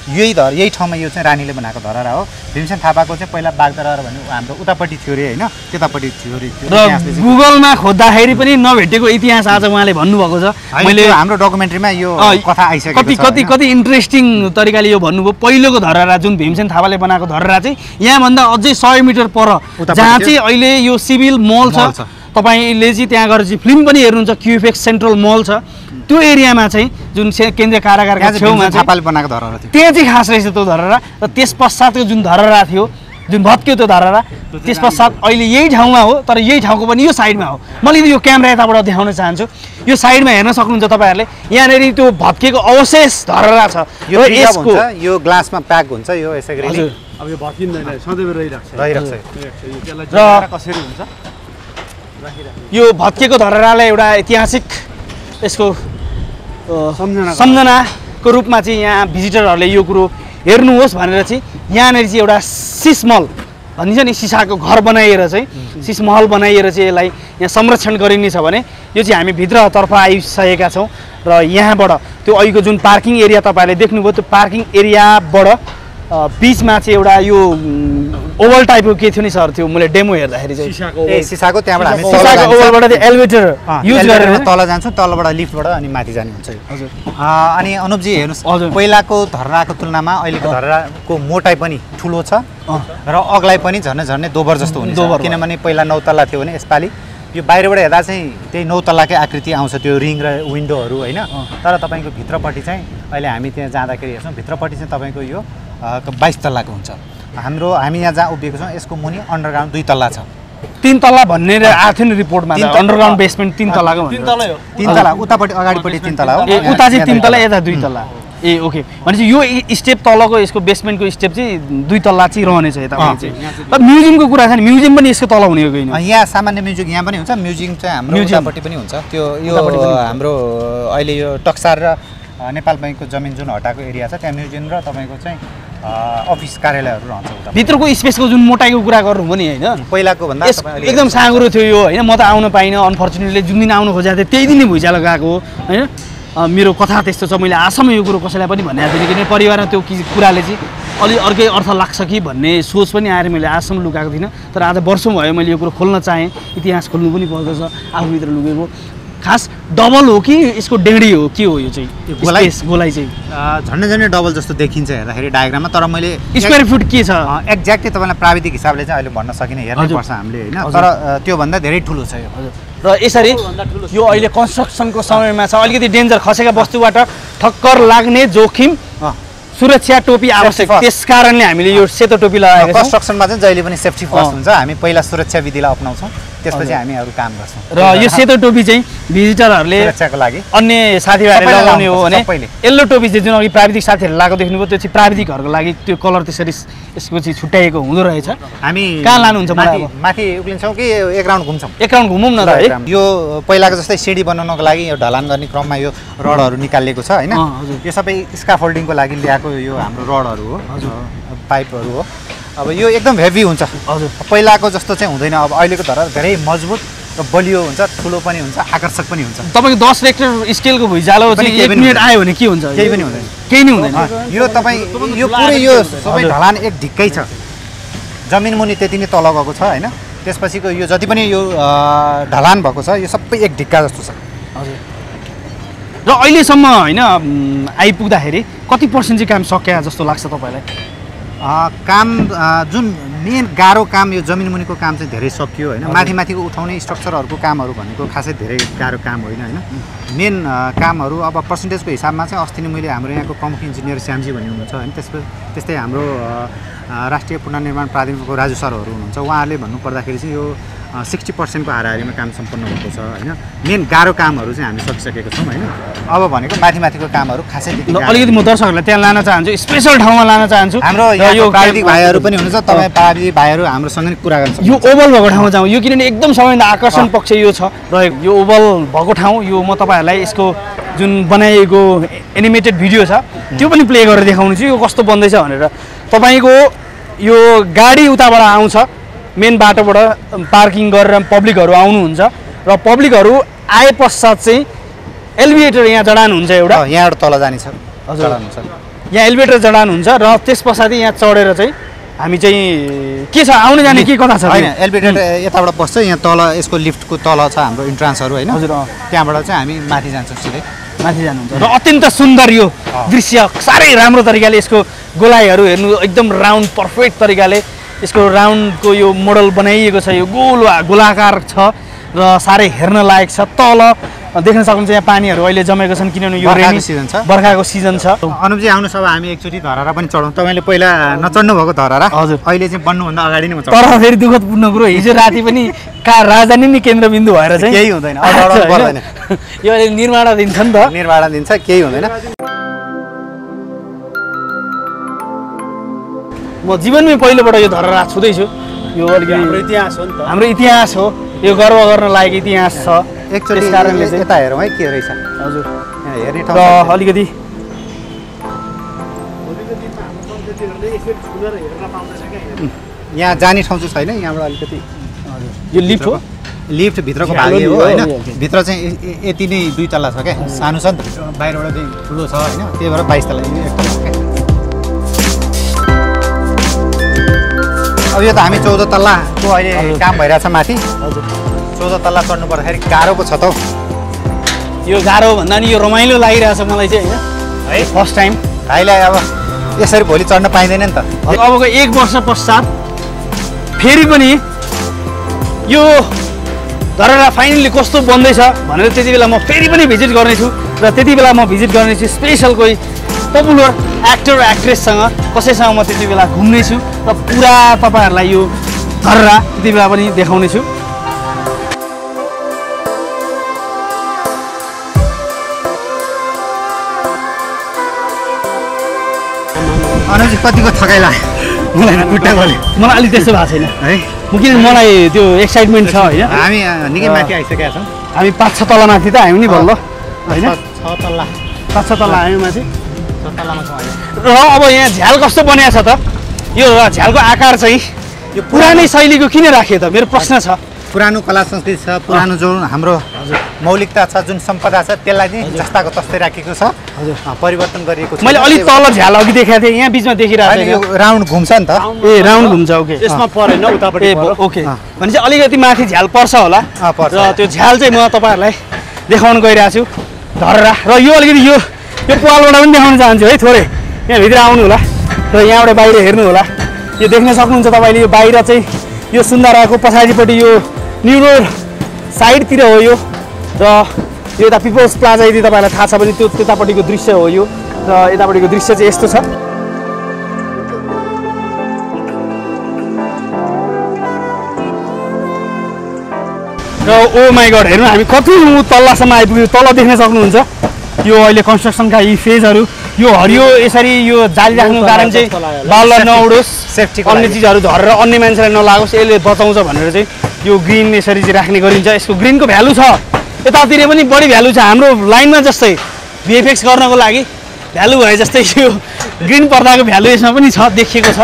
यही धर यही ठाउँमा यो चाहिँ रानीले बनाएको धरहरा हो भीमसेन थापाको चाहिँ पहिला बागधरहरा भन्ने हाम्रो उतापट्टि थियो अरे होइन त्यतापट्टि थियो अरे र गुगलमा खोज्दाखेरि पनि नभेटेको इतिहास आज उहाँले भन्नुभएको छ त्यो हाम्रो डकुमेन्ट्रीमा यो कथा आइसकेको कति कति? कति इन्ट्रेस्टिङ तरिकाले यो भन्नुभयो पहिलोको धरहरा जुन भीमसेन थापाले बनाएको धरहरा चाहिँ यहाँभन्दा अझै सय मिटर पर जहाँ। चाहिँ अहिले यो सिभिल मल मल छ। तपाईँले चाहिँ त्यहाँ गएर चाहिँ फिल्म पनि हेर्नुहुन्छ क्युफेक्स सेन्ट्रल मल छ त्यो एरियामा चाहिँ जुन केन्द्रीय कारागारका त्यहाँ चाहिँ छेउमा थापाले बनाएको धरहरा थियो। त्यहाँ चाहिँ खास रहेछ त्यो धरहरा र त्यस पश्चातको जुन धरहरा थियो जुन भत्क्यो त्यो धरहरा त्यस पश्चात अहिले यही ठाउँमा हो तर यही ठाउँको पनि यो साइडमा हो। मैले यो क्यामेरा यताबाट देखाउन चाहन्छु। यो साइडमा हेर्न सक्नुहुन्छ तपाईँहरूले यहाँनिर त्यो भत्किएको अवशेष धरहरा छ यो यसको यो ग्लासमा प्याक हुन्छ यो यसै गरी अब यो भत्किँदैन सधैँ रहिरहेको छ। रहिरहेको छ। त्यसलाई र- जोगाएर कसरी हुन्छ यो भत्किएको धरहरालाई एउटा ऐतिहासिक यसको सम्झनाको रूपमा चाहिँ यहाँ भिजिटरहरूले यो कुरो हेर्नुहोस् भनेर चाहिँ यहाँनिर चाहिँ एउटा सिसमल भनिन्छ नि सिसाको घर बनाइएर चाहिँ सिसमहल बनाइएर चाहिँ यसलाई यहाँ संरक्षण गरिने छ भने यो चाहिँ हामी भित्रतर्फ आइसकेका छौँ र यहाँबाट त्यो अहिलेको जुन पार्किङ एरिया तपाईँहरूले देख्नुभयो त्यो पार्किङ एरियाबाट बिचमा चाहिँ एउटा यो ओभल टाइपको के थियो नि सर त्यो मैले डेमो हेर्दाखेरि चाहिँ। सिसाको ए सिसाको त्यहाँबाट हामी तल सिसाको जान्छ। ओभलबाट एलिभेटर युज गरेर। तल जान्छौँ तलबाट लिफ्टबाट अनि माथि जाने हुन्छ यो। हजुर। अँ, अनि अनुपजी हेर्नुहोस् हजुर। पहिलाको धरहराको तुलनामा अहिलेको धरहराको मोटाइ पनि ठुलो छ। र अग्लाइ पनि झन् झन्डै दोबर जस्तो हुनेछ। किनभने पहिला नौ तल्ला थियो भने यसपालि यो बाहिरबाट हेर्दा चाहिँ त्यही नौ तल्लाकै आकृति आउँछ त्यो रिङ र विन्डोहरू होइन? तर तपाईँको भित्रपट्टि चाहिँ अहिले हामी त्यहाँ जाँदाखेरि हेर्छौँ भित्रपट्टि चाहिँ तपाईँको यो बाइस तल्लाको हुन्छ। हाम्रो हामी यहाँ जहाँ उभिएको छौँ यसको मुनि अन्डरग्राउन्ड दुई तल्ला छ। तिन तल्ला भन्ने आएको थियो नि रिपोर्टमा तल्ला। अन्डरग्राउन्ड बेसमेन्ट तिन तल्लाको तिन। तलै हो। तिन तला। उतापट्टि अगाडिपट्टि तिन तला हो। उता चाहिँ तिन तल्ला यता दुई तल्ला ए ओके। भनेपछि यो स्टेप तलको यसको बेसमेन्टको स्टेप चाहिँ दुई तल्ला चाहिँ रहनेछ यता। चाहिँ। म्युजियमको कुरा छ नि म्युजियम पनि यसको तल हुने हो कि होइन? यहाँ सामान्य म्युजिक यहाँ पनि हुन्छ। म्युजियम चाहिँ हाम्रो म्युजियम। उतापट्टि पनि हुन्छ। त्यो यो। हाम्रो अहिले यो टक्सार र नेपाल बैङ्कको जमिन जुन हटाएको एरिया छ त्यहाँ म्युजियम र तपाईँको चाहिँ अफिस कार्यालयहरू रहन्छ उता। भित्रको स्पेसको जुन मोटाइको कुरा गर्नु नि होइन पहिलाको भन्दा एकदम साँगुरो थियो यो होइन म त आउन पाइनँ अनफर्चुनेटली जुन दिन आउनु खोजेको थिएँ त्यही दिन नै भुइँचालो गएको होइन। मेरो कथा त्यस्तो छ मैले आजसम्म यो कुरो कसैलाई पनि भनेको थिइनँ किनभने परिवारमा त्यो कि कुराले चाहिँ अलि अर्कै अर्थ लाग्छ कि भन्ने सोच पनि आएर मैले आजसम्म लुकाएको थिइनँ। तर आज वर्षौँ भयो मैले यो कुरो खोल्न चाहेँ इतिहास खोल्नु पनि पर्दछ आफूभित्र लुकेको खास डबल हो कि यसको डेँडी हो के हो यो चाहिँ गोलाइ? गोलाइ चाहिँ झन्डै झन्डै डबल जस्तो देखिन्छ हेर्दाखेरि डायग्राममा तर मैले स्क्वायर फुट के छ एक्ज्याक्टली तपाईँलाई प्राविधिक हिसाबले चाहिँ अहिले भन्न सकिनँ हेर्नै हजुर। पर्छ हामीले होइन। तर त्योभन्दा धेरै ठुलो छ यो र यसरी यो अहिले कन्स्ट्रक्सनको समयमा छ अलिकति डेन्जर खसेका वस्तुबाट ठक्कर लाग्ने जोखिम। सुरक्षा टोपी आवश्यक. त्यस कारणले हामीले यो सेतो टोपी लगाएका कन्स्ट्रक्सनमा चाहिँ जहिले पनि सेफ्टी फर्स्ट। हुन्छ हामी पहिला सुरक्षा विधिलाई अप्नाउँछौँ त्यसपछि हामी अरू काम गर्छौँ। र यो सेतो टोपी चाहिँ भिजिटरहरूले लागि। अन्य साथीभाइहरूले लगाउने हो भने। यल्लो टोपी चाहिँ जुन अघि प्राविधिक साथीहरूले लगाएको देख्नुभयो त्यो चाहिँ प्राविधिकहरूको लागि त्यो कलर त्यसरी यसको चाहिँ छुट्याइएको हुँदो रहेछ। हामी कहाँ लानुहुन्छ माथि उक्लिन्छौँ कि एक राउन्ड घुम्छौँ? एक राउन्ड घुमौँ न त है। यो पहिलाको जस्तै सिडी बनाउनको लागि यो ढलान गर्ने क्रममा यो रडहरू निकालिएको छ होइन। यो सबै स्काफोल्डिङको लागि ल्याएको यो हाम्रो रडहरू हो पाइपहरू हो। अब यो एकदम हेभी हुन्छ। हजुर। पहिलाको जस्तो चाहिँ हुँदैन। अब अहिलेको धरा धेरै मजबुत र बलियो हुन्छ ठुलो पनि हुन्छ आकर्षक पनि हुन्छ। तपाईँको दस रेक्टर स्केलको भुइँचालो मिनट। आयो भने के हुन्छ? केही पनि हुँदैन। केही नै हुँदैन। यो तपाईँ यो पुरै यो सबै। ढलान एक ढिक्कै छ। जमिन मुनि त्यति नै तल गएको छ होइन? त्यसपछिको यो जति पनि यो ढलान भएको छ यो सबै एक ढिक्का जस्तो छ। हजुर। र अहिलेसम्म होइन आइपुग्दाखेरि कति पर्सेन्ट चाहिँ काम सक्या जस्तो लाग्छ तपाईँलाई? काम जुन मेन गाह्रो काम यो जमिन मुनिको काम चाहिँ धेरै सकियो होइन? माथि माथिको उठाउने स्ट्रक्चरहरूको कामहरू भनेको खासै धेरै गाह्रो काम होइन होइन? मेन कामहरू अब पर्सेन्टेजको हिसाबमा चाहिँ अस्ति नै मैले हाम्रो यहाँको प्रमुख इन्जिनियर श्यामजी भन्ने हुनुहुन्छ होइन? त्यसको त्यस्तै हाम्रो राष्ट्रिय पुनर्निर्माण प्राधिकरणको राजु सरहरू हुनुहुन्छ। उहाँहरूले भन्नुपर्दाखेरि चाहिँ यो सिक्सटी पर्सेन्टको हाराहारीमा काम सम्पन्न भएको छ होइन? मेन गाह्रो कामहरू चाहिँ हामी सकिसकेको छौँ होइन? अब भनेको माथि माथिको कामहरू खासै अलिकति म दर्शकहरूलाई त्यहाँ लान चाहन्छु स्पेसल ठाउँमा लान चाहन्छु। हाम्रो यो प्राविधिक भाइहरू पनि हुनुहुन्छ तपाईँ प्राविधिक भाइहरू हाम्रोसँग नि कुरा गर्न यो ओभल भएको ठाउँमा जाउँ। यो किनभने एकदम सबैभन्दा आकर्षण पक्ष यो छ। र यो ओभल भएको ठाउँ यो म तपाईँहरूलाई यसको जुन बनाइएको एनिमेटेड भिडियो छ त्यो पनि प्ले गरेर देखाउनु छु यो कस्तो बन्दैछ भनेर। तपाईँको यो गाडी उताबाट आउँछ मेन बाटोबाट पार्किङ गरेर पब्लिकहरू आउनुहुन्छ र पब्लिकहरू आए पश्चात चाहिँ एलिभेटर यहाँ जडान हुन्छ एउटा। यहाँबाट तल जाने छ। हजुर। यहाँ एलिभेटर जडान हुन्छ र त्यस पछाडि यहाँ चढेर चाहिँ हामी चाहिँ के छ आउने जाने के कथा छ होइन? एलिभेटर यताबाट बस्छ यहाँ तल यसको लिफ्टको तल छ हाम्रो इन्ट्रान्सहरू होइन? हजुर। त्यहाँबाट चाहिँ हामी माथि जान्छौँ सिधै। माथि जानुहुन्छ। र अत्यन्त सुन्दर यो दृश्य साह्रै राम्रो तरिकाले यसको गोलाइहरू हेर्नु एकदम राउन्ड पर्फेक्ट तरिकाले यसको राउन्डको यो मोडल बनाइएको छ। यो गोल गोलाकार छ र साह्रै हेर्न लायक छ। तल देख्न सक्नुहुन्छ यहाँ पानीहरू अहिले जमेको छन् किनभने यो रेनी सिजन छ। बर्खाको सिजन छ। अनुपजी आउनुहोस् अब हामी एकचोटि धरारा पनि चढौँ। तपाईँले पहिला नचढ्नु भएको धरारा। हजुर। अहिले चाहिँ बन्नुभन्दा अगाडि नै तर फेरि दुःखदपूर्ण कुरो हिजो राति पनि का राजधानी नै केन्द्रबिन्दु भएर चाहिँ केही हुँदैन। यो अहिले निर्माणाधीन छ नि त। निर्माण दिन्छ केही हुँदैन। म जीवनमै पहिलोपल्ट यो धरहरा छुँदैछु। यो अलिकति हाम्रो इतिहास हो नि त। हाम्रो इतिहास हो। यो गर्व गर्न लायक इतिहास छ। त्यस कारणले यता हेरौँ है के रहेछ हजुर हेर्ने ठाउँ। अलिकति यहाँ जाने ठाउँ चाहिँ छैन यहाँबाट अलिकति यो लिफ्ट हो लिफ्ट भित्रको झ्यालो भाग हो होइन। भित्र चाहिँ यति नै दुई तल्ला छ क्या सानो छ नि त बाहिरबाट चाहिँ ठुलो छ होइन त्यही भएर बाइस क्या अब यो त हामी चौध तल्लाको अहिले हजुर। काम भइरहेछ माथि हजुर चौध तल्ला चढ्नु पर्दाखेरि गाह्रो पो छ त हौ। यो गाह्रो भन्दा नि यो रमाइलो लागिरहेछ मलाई चाहिँ होइन? है? फर्स्ट टाइम भाइलाई अब यसरी भोलि चढ्न पाइँदैन नि त। अबको एक वर्ष पश्चात फेरि पनि यो धरहरा फाइनली कस्तो बन्दैछ भनेर त्यति बेला म फेरि पनि भिजिट गर्नेछु र त्यति बेला म भिजिट गर्नेछु स्पेसल कोही पपुलर एक्टर एक्ट्रेससँग कसैसँग म त्यति बेला घुम्नेछु र पुरा तपाईँहरूलाई यो धरहरा त्यति बेला पनि देखाउनेछु। अनुजी कतिको थकाइ लाग्यो मलाई खुट्टा गल्यो मलाई अलिक त्यस्तो भएको छैन। है? म किन मलाई त्यो एक्साइटमेन्ट छ होइन? हामी निकै माथि आइसकेका छौँ। हामी पाँच छ तल माथि त हामी नि भल्ल होइन? छ तल्ला। पाँच छ तल हामी माथि। छ तल्लामा छौँ अहिले र अब यहाँ झ्याल कस्तो बनिएको छ त? यो झ्यालको आकार चाहिँ यो पुरानै शैलीको किन राखियो त? मेरो प्रश्न छ। पुरानो कला संस्कृति छ पुरानो जुन हाम्रो मौलिकता छ जुन सम्पदा छ त्यसलाई चाहिँ जस्ताको तस्तै राखेको छ। परिवर्तन गरिएको छ। मैले अलिक तल झ्याल अघि देखाएको थिएँ यहाँ बिचमा देखिरहेको राउन्ड घुम्छ नि त। ए राउन्ड घुम्छ ओके। यसमा परेन उतापट्टि। ओके। भनेपछि अलिकति माथि झ्याल पर्छ होला। पर्छ। र त्यो झ्याल चाहिँ म तपाईँहरूलाई देखाउन गइरहेको छु। धररा र। यो अलिकति यो यो पालबाट पनि देखाउन चाहन्छु है थोरै। यहाँभित्र आउनु होला। र यहाँबाट बाहिर हेर्नु होला। यो देख्न सक्नुहुन्छ तपाईँले यो बाहिर चाहिँ यो सुन्दराको पछाडिपट्टि यो न्यु रोड साइडतिर हो यो। र यो यता पिपल्स प्लाजा यदि तपाईँलाई थाहा छ भने त्यो त्यतापट्टिको दृश्य हो यो। र यतापट्टिको दृश्य चाहिँ यस्तो छ। र ओ माई गड हेर्नु हामी कति तल्लासम्म आइपुग्यो तल देख्न सक्नुहुन्छ। यो अहिले कन्स्ट्रक्सनका यी फेजहरू यो हरियो यसरी यो जाली राख्नुको कारण चाहिँ बाल नउडोस् सेफ्टीको अन्य। चिजहरू झरेर अन्य मान्छेलाई नलागोस् यसले बचाउँछ भनेर चाहिँ यो ग्रिन यसरी चाहिँ राख्ने गरिन्छ। यसको ग्रिनको भ्यालु छ। यतातिर पनि बढी भ्यालु छ। हाम्रो लाइनमा जस्तै भिएफएक्स गर्नको लागि भ्यालु भए जस्तै यो ग्रिन पर्दाको भ्यालु यसमा पनि छ देखिएको छ।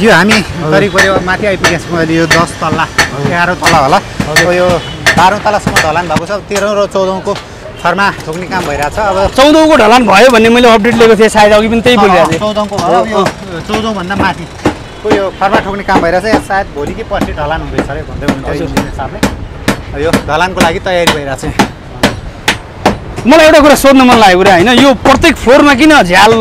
यो हामी करिब करिब माथि आइपुगेको छौँ। अहिले यो दस तल्ला एघार तल्ला होला। अब यो बाह्रौँ तल्लासम्म ढलान भएको छ। तेह्रौँ र चौधौँको फर्मा ठोक्ने काम भइरहेछ अब चौधौँको ढलान भयो भन्ने मैले अपडेट लिएको थिएँ सायद अघि पनि त्यही बोलिरहेको थिएँ। चौधौँको भयो। यो चौधौँभन्दा माथि को यो फर्मा ठोक्ने काम भइरहेछ सायद भोलि कि पर्सि ढलान हुँदैछ अरे भन्दै साहबले। अब यो ढलानको लागि तयारी भइरहेछ मलाई एउटा कुरा सोध्न मन लाग्यो कुरा होइन? यो प्रत्येक फ्लोरमा किन झ्याल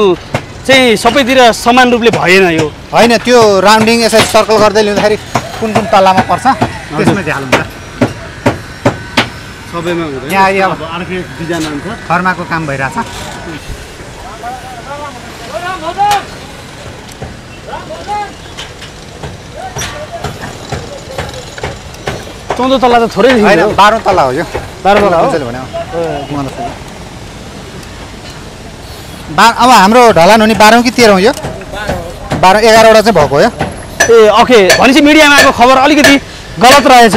चाहिँ सबैतिर समान रूपले भएन यो? होइन त्यो राउन्डिङ यसरी सर्कल गर्दै ल्याउँदाखेरि कुन कुन तल्लामा पर्छ? त्यसमा झ्याल हुन्छ। सबैमा यहाँ अहिले अब अर्कै डिजाइन अनुसार फर्माको काम भइरहेछ। चौध तल्ला त थोरै होइन बाह्रौँ तल्ला हो यो बाह्र तल्ला हो। बा अब हाम्रो ढलान हुने बाह्रौँ कि तेह्रौँ यो बाह्र एघारवटा चाहिँ भएको हो यो ए ओके भनेपछि मिडियामा आएको खबर अलिकति गलत रहेछ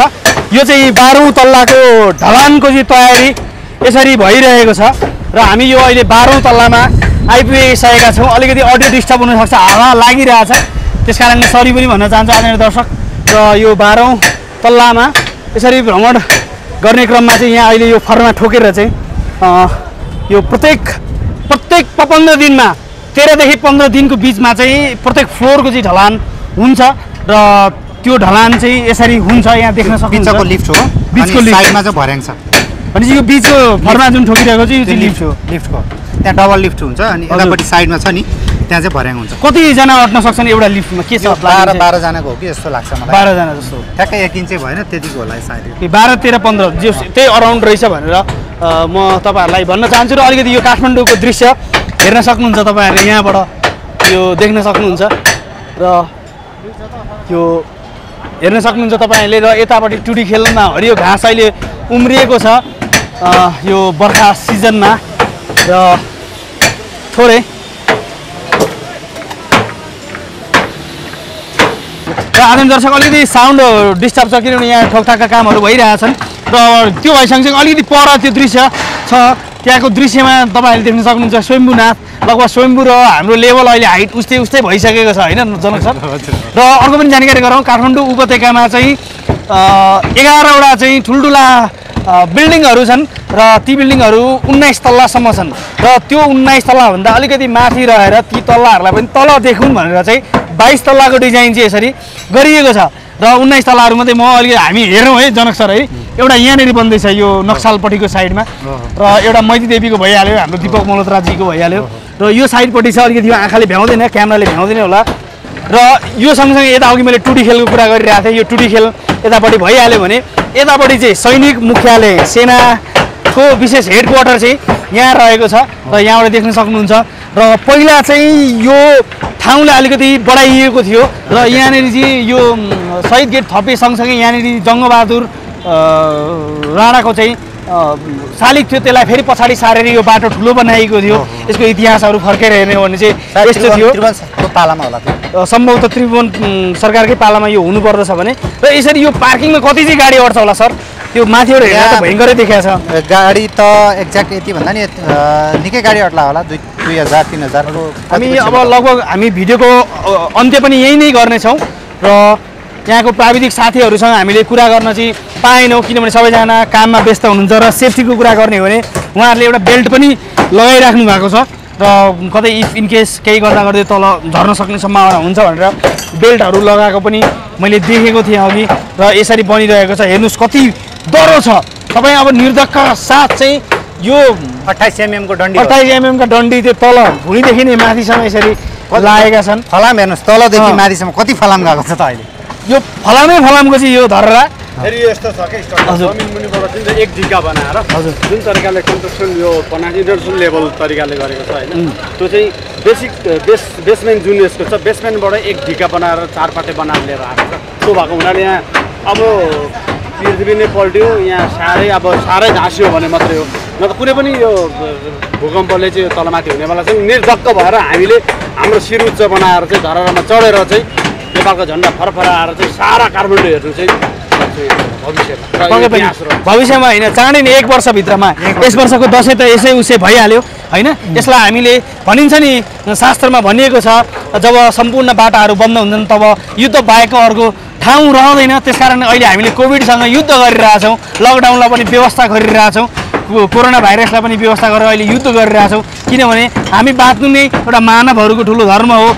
यो चाहिँ बाह्रौँ तल्लाको ढलानको चाहिँ तयारी यसरी भइरहेको छ र हामी यो अहिले बाह्रौँ तल्लामा आइपुगिसकेका छौँ अलिकति अडियो डिस्टर्ब हुनसक्छ हावा लागिरहेछ त्यस कारणले सरी पनि भन्न चाहन्छु आदरणीय दर्शक र यो बाह्रौँ तल्लामा यसरी भ्रमण गर्ने क्रममा चाहिँ यहाँ अहिले यो फर्मा ठोकेर चाहिँ यो प्रत्येक प्रत्येक पन्ध्र दिनमा तेह्रदेखि पन्ध्र दिनको बिचमा चाहिँ प्रत्येक फ्लोरको चाहिँ ढलान हुन्छ र त्यो ढलान चाहिँ यसरी हुन्छ यहाँ देख्न सक्नुहुन्छ लिफ्ट हो बिचको अनि लिफ्ट। साइडमा चाहिँ भर्याङ छ भनेपछि यो बिचको फर्मा जुन ठोकिरहेको चाहिँ यो चाहिँ लिफ्ट हो लिफ्टको त्यहाँ डबल लिफ्ट हुन्छ अनि। यतापट्टि साइडमा छ नि त्यहाँ चाहिँ भर्याङ हुन्छ। कतिजना अट्न सक्छन् एउटा लिफ्टमा? के छ बाह्र? बाह्रजनाको हो कि जस्तो लाग्छ मलाई। बाह्रजना जस्तो। ठ्याक्कै एक इन्चै भएन त्यतिको होला सायद। बाह्र तेह्र पन्ध्र जो त्यही अराउन्ड रहेछ भनेर म तपाईँहरूलाई भन्न चाहन्छु र अलिकति यो काठमाडौँको दृश्य हेर्न सक्नुहुन्छ तपाईँहरूले यहाँबाट। यो देख्न सक्नुहुन्छ र यो हेर्न सक्नुहुन्छ तपाईँहरूले र यतापट्टि टुडी खेलमा हरियो घाँस अहिले उम्रिएको छ यो बर्खा सिजनमा र थोरै आदम दर्शक अलिकति साउन्ड डिस्टर्ब छ किनभने यहाँ ठोकठाकका कामहरू भइरहेछन्। र त्यो भइसँगसँगै अलिकति पर त्यो दृश्य छ। त्यहाँको दृश्यमा तपाईँहरूले देख्न सक्नुहुन्छ स्वयम्भूनाथ लगभग स्वयम्भू र हाम्रो लेभल अहिले हाइट उस्तै उस्तै भइसकेको छ होइन जनक सर? र अर्को पनि जानकारी गरौँ काठमाडौँ उपत्यकामा चाहिँ एघारवटा चाहिँ ठुल्ठुला बिल्डिङहरू छन् र ती बिल्डिङहरू उन्नाइस तल्लासम्म छन्। र त्यो उन्नाइस तल्लाभन्दा अलिकति माथि रहेर ती तल्लाहरूलाई पनि तल देखौँ भनेर चाहिँ बाइस तल्लाको डिजाइन चाहिँ यसरी गरिएको छ। र उन्नाइस तल्लाहरू मात्रै म अलिकति हामी हेरौँ है जनक सर है। एउटा यहाँनिर बन्दैछ यो नक्सालपट्टिको साइडमा। र एउटा मैती देवीको भइहाल्यो हाम्रो दिपक मल्होत्राजीको भइहाल्यो। र यो साइडपट्टि छ अलिकति आँखाले भ्याउँदैन क्यामेराले भ्याउँदैन होला। र यो सँगसँगै यता अघि मैले टुडी खेलको कुरा गरिरहेको थिएँ। यो टुडी खेल यतापट्टि भइहाल्यो भने यतापट्टि चाहिँ सैनिक मुख्यालय सेनाको विशेष हेड क्वार्टर चाहिँ यहाँ रहेको छ। र यहाँबाट देख्न सक्नुहुन्छ। र पहिला चाहिँ यो ठाउँलाई अलिकति बढाइएको थियो र यहाँनिर चाहिँ यो म, शहीद गेट थपे सँगसँगै यहाँनिर जङ्गबहादुर राणाको चाहिँ अ, शालिग थियो त्यसलाई फेरि पछाडि सारेर यो बाटो ठुलो बनाइएको थियो। यसको इतिहासहरू फर्केर हेर्ने हो भने चाहिँ यस्तो थियो। पालामा होला सम्भवतः त्रिभुवन सरकारकै पालामा यो हुनुपर्दछ भने। र यसरी यो पार्किङमा कति चाहिँ गाडी अट्छ होला सर? त्यो माथिबाट हेर्दा भयङ्करै देखाएको छ। गाडी त एक्ज्याक्ट यति भन्दा नि निकै गाडी अट्ला होला दुई दुई हजार तिन हजारको हामी अब लगभग हामी भिडियोको अन्त्य पनि यही नै गर्नेछौँ र यहाँको प्राविधिक साथीहरूसँग हामीले कुरा गर्न चाहिँ पाएनौँ किनभने सबैजना काममा व्यस्त हुनुहुन्छ र सेफ्टीको कुरा गर्ने हो भने उहाँहरूले एउटा बेल्ट पनि लगाइराख्नु भएको छ र कतै इफ इनकेस केही गर्दा गर्दै तल झर्न सक्ने सम्भावना हुन्छ भनेर बेल्टहरू लगाएको पनि मैले देखेको थिएँ अघि र यसरी बनिरहेको छ। हेर्नुहोस् कति डह्रो छ। तपाईँ अब निर्धक्क साथ चाहिँ यो अट्ठाइस एमएमको डन्डी अट्ठाइस एमएमका डन्डी त्यो तल भुइँदेखि नै माथिसम्म यसरी लागेका छन्। फलाम हेर्नुहोस् तलदेखि। माथिसम्म कति फलाम गएको छ त अहिले? यो फलामै फलामको चाहिँ यो धररा। फेरि यस्तो छ कि मुनिबाट जुन चाहिँ एक ढिका बनाएर हजुर। जुन तरिकाले कन्स्ट्रक्सन यो बना इन्टरनेसनल लेभल तरिकाले गरेको छ होइन त्यो चाहिँ बेसिक बेस बेसमेन्ट जुन यसको छ बेसमेन्टबाट एक ढिका बनाएर चारपाटे बनाएर लिएर आएको छ। त्यो भएको हुनाले यहाँ अब पृथ्वी नै पल्ट्यो यहाँ साह्रै अब साह्रै घाँसियो भने मात्रै हो। न त कुनै पनि यो भूकम्पले चाहिँ यो तलमाथि हुनेवाला चाहिँ निर्धक्क भएर हामीले हाम्रो शिर उच्च बनाएर चाहिँ धरहरामा चढेर चाहिँ नेपालको झन्डा फरफराएर चाहिँ सारा काठमाडौँ हेर्नु चाहिँ भविष्यमा होइन चाँडै नै एक वर्षभित्रमा यस वर्षको दसैँ त यसै उसै भइहाल्यो होइन? यसलाई हामीले भनिन्छ नि शास्त्रमा भनिएको छ जब सम्पूर्ण बाटाहरू बन्द हुन्छन् तब युद्ध बाहेकको अर्को ठाउँ रहँदैन। त्यस कारण अहिले हामीले कोभिडसँग युद्ध गरिरहेछौँ लकडाउनलाई पनि व्यवस्था गरिरहेछौँ। कोरोना भाइरसलाई पनि व्यवस्था गरेर अहिले युद्ध गरिरहेछौँ। किनभने हामी बाँच्नु नै एउटा मानवहरूको ठुलो धर्म हो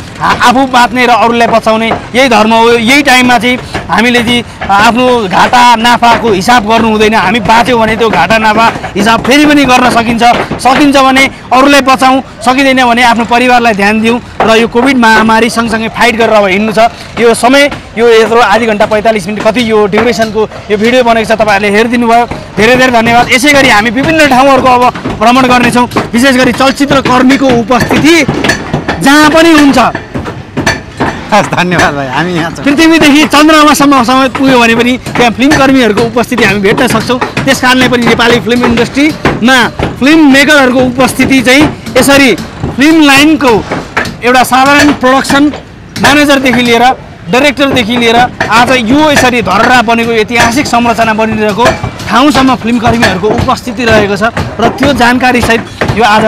आफू बाँच्ने र अरूलाई बचाउने यही धर्म हो। यही टाइममा चाहिँ हामीले चाहिँ आफ्नो घाटा नाफाको हिसाब गर्नु हुँदैन। हामी बाँच्यौँ भने त्यो घाटा नाफा हिसाब फेरि पनि गर्न सकिन्छ। सकिन्छ भने अरूलाई बचाउँ सकिँदैन भने आफ्नो परिवारलाई ध्यान दिउँ र यो कोभिड महामारी सँगसँगै फाइट गरेर अब हिँड्नु छ। यो समय यो यत्रो आधी घन्टा पैँतालिस मिनट कति यो ड्युरेसनको यो भिडियो बनेको छ तपाईँहरूले हेरिदिनु भयो धेरै धेरै धन्यवाद। यसै गरी हामी विभिन्न ठाउँहरूको अब भ्रमण गर्नेछौँ। विशेष गरी चलचित्र कर्मीको उपस्थिति जहाँ पनि हुन्छ। हस् धन्यवाद भाइ हामी यहाँ पृथ्वीदेखि चन्द्रमासम्म समय पुग्यो भने पनि त्यहाँ फिल्म कर्मीहरूको उपस्थिति हामी भेट्न सक्छौँ। त्यस कारणले पनि नेपाली फिल्म इन्डस्ट्रीमा फिल्म मेकरहरूको उपस्थिति चाहिँ यसरी फिल्म लाइनको एउटा साधारण प्रोडक्सन म्यानेजरदेखि लिएर डाइरेक्टरदेखि लिएर आज यो यसरी धरहरा बनेको ऐतिहासिक संरचना बनिरहेको ठाउँसम्म फिल्म कर्मीहरूको उपस्थिति रहेको छ र त्यो जानकारीसहित यो आज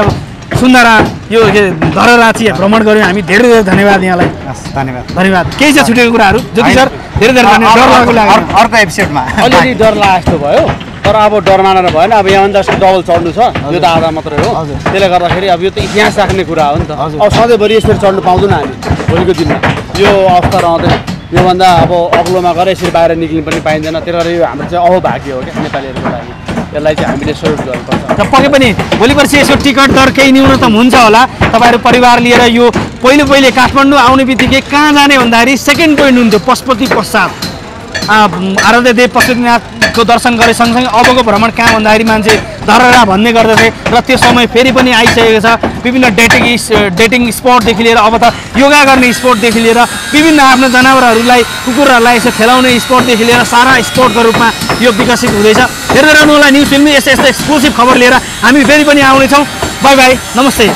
सुन्दरा यो चाहिँ भ्रमण गऱ्यौँ हामी धेरै धेरै धन्यवाद यहाँलाई। धन्यवाद। धन्यवाद। केही छ छुटेको कुराहरू? ज्योति सर धेरै धेरै धन्यवाद। डर लागेको लाग्यो। अर्को- एपिसोडमा अलिअलि डर लाग्यो जस्तो भयो तर अब डर मानेर भएन। अब यहाँ जस्तो डबल चढ्नु छ यो त आधा मात्रै हो। हजुर। त्यसले गर्दाखेरि अब यो त इतिहास राख्ने कुरा हो नि त। हजुर। अब सधैँभरि यसरी चढ्नु पाउँदैन हामी भोलिको दिनमा। यो अवस्था रहँदैन। योभन्दा अब अग्लोमा गएर यसरी बाहिर निक्लिनु पनि पाइँदैन। त्यसले गर्दा यो हाम्रो चाहिँ अहोभाग्य हो क्या नेपालीहरूको लागि। यसलाई चाहिँ हामीले सल्युट गर्नुपर्छ। र पक्कै पनि भोलि पर्सि यसको टिकट दर केही न्यूनतम हुन्छ होला। तपाईँहरू परिवार लिएर यो पहिले पहिले काठमाडौँ आउने बित्तिकै कहाँ जाने भन्दाखेरि सेकेन्ड पोइन्ट हुन्थ्यो पशुपति पश्चात आराध्य देव पशुपतिनाथको दर्शन गरे सँगसँगै अबको भ्रमण कहाँ भन्दाखेरि मान्छे धरहरा भन्ने गर्दथे र त्यो समय फेरि पनि आइसकेको छ। विभिन्न डेटिङ डेटिङ स्पटदेखि लिएर अब त योगा गर्ने स्पटदेखि लिएर विभिन्न आफ्नो जनावरहरूलाई कुकुरहरूलाई यसो खेलाउने स्पटदेखि लिएर सारा स्पोर्टको रूपमा यो विकसित हुँदैछ। हेर्दै रहनु होला न्युज फिल्मी यस्तो यस्तो एक्सक्लुसिभ खबर लिएर हामी फेरि पनि आउनेछौँ। बाई बाई नमस्ते।